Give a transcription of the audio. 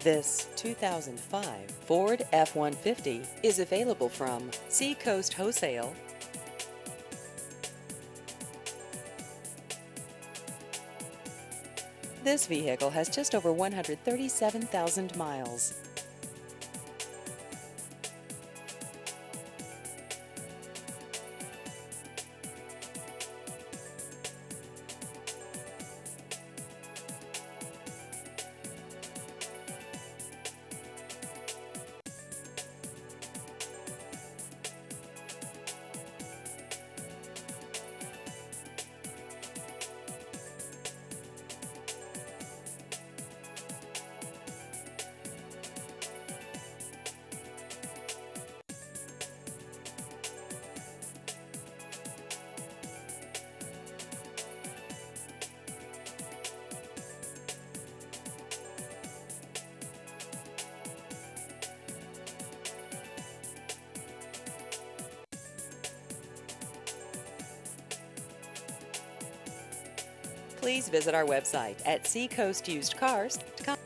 This 2005 Ford F-150 is available from Seacoast Wholesale. This vehicle has just over 137,000 miles. Please visit our website at seacoastusedcars.com.